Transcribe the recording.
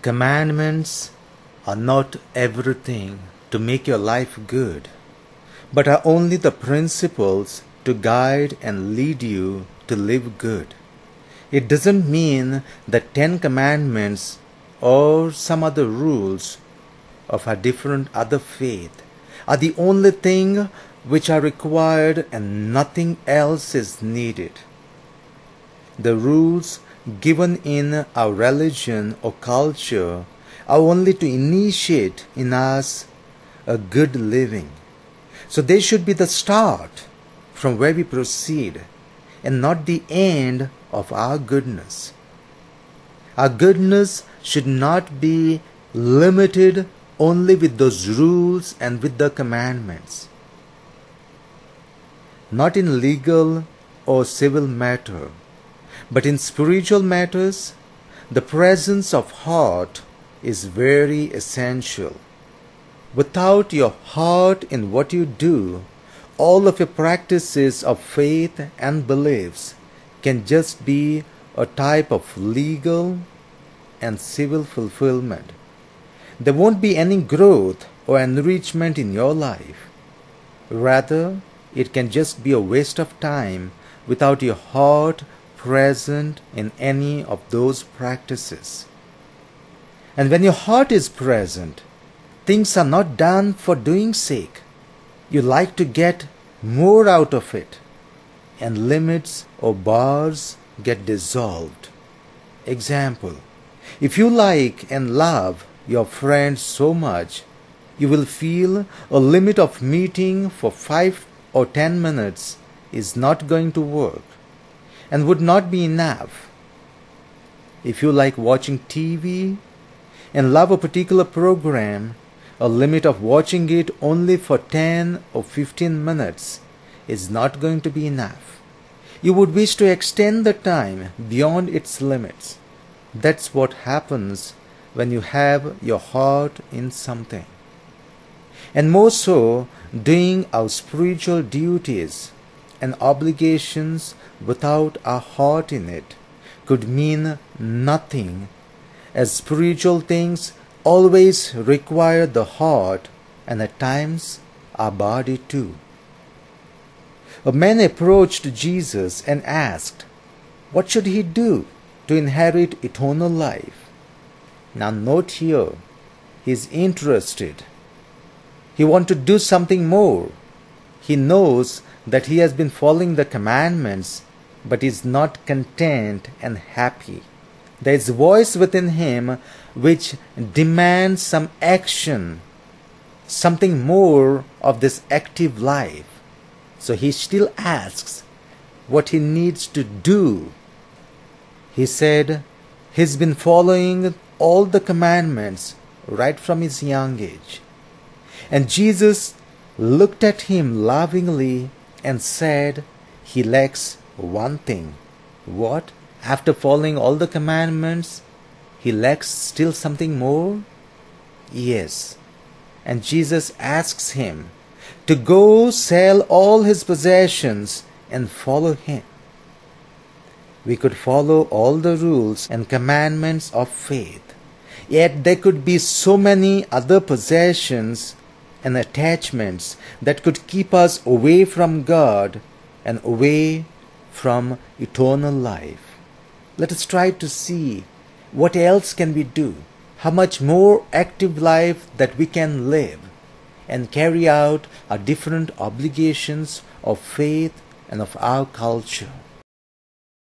Commandments are not everything to make your life good, but are only the principles to guide and lead you to live good. It doesn't mean that Ten Commandments or some other rules of a different other faith are the only thing which are required and nothing else is needed. The rules given in our religion or culture are only to initiate in us a good living. So they should be the start from where we proceed and not the end of our goodness. Our goodness should not be limited only with those rules and with the commandments. Not in legal or civil matter, but in spiritual matters, the presence of heart is very essential. Without your heart in what you do, all of your practices of faith and beliefs can just be a type of legal and civil fulfillment. There won't be any growth or enrichment in your life. Rather, it can just be a waste of time without your heart present in any of those practices. And when your heart is present, things are not done for doing sake. You like to get more out of it, and limits or bars get dissolved. Example If you like and love your friend so much, you will feel a limit of meeting for five or ten minutes is not going to work and would not be enough. If you like watching TV and love a particular program, a limit of watching it only for 10 or 15 minutes is not going to be enough. You would wish to extend the time beyond its limits. That's what happens when you have your heart in something. And more so, doing our spiritual duties and obligations without a heart in it could mean nothing, as spiritual things always require the heart and at times our body too. A man approached Jesus and asked, What should he do to inherit eternal life? Now, note here, he is interested. He wants to do something more. He knows that he has been following the commandments but is not content and happy. There is a voice within him which demands some action, something more of this active life. So he still asks what he needs to do. He said he's been following all the commandments right from his young age. And Jesus looked at him lovingly and said, He lacks one thing. What? After following all the commandments, he lacks still something more? Yes. And Jesus asks him to go sell all his possessions and follow him. We could follow all the rules and commandments of faith, yet there could be so many other possessions and attachments that could keep us away from God and away from eternal life. Let us try to see what else can we do, how much more active life that we can live and carry out our different obligations of faith and of our culture.